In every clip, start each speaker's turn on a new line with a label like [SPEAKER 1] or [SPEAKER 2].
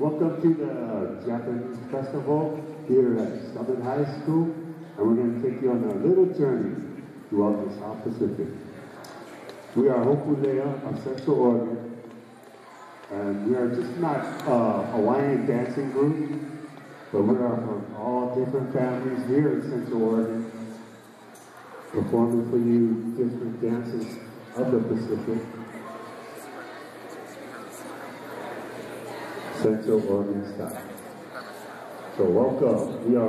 [SPEAKER 1] Welcome to the Japanese Festival here at Summit High School, and we're going to take you on a little journey throughout the South Pacific. We are Hokule'a of Central Oregon, and we are just not a Hawaiian dancing group, but we are from all different families here in Central Oregon, performing for you different dances of the Pacific. Central Oregon style. So welcome. We are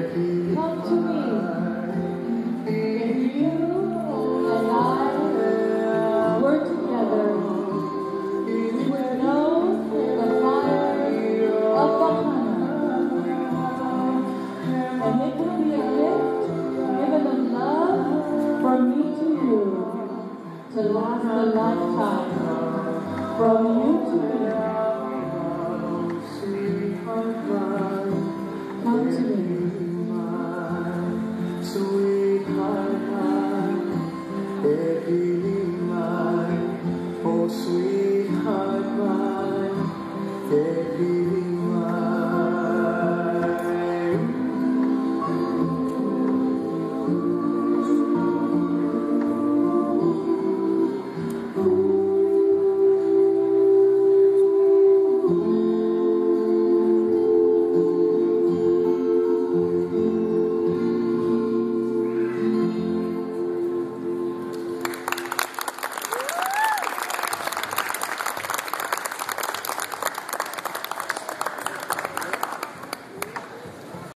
[SPEAKER 2] to last a lifetime. From you to me. Come to. Sweetheart,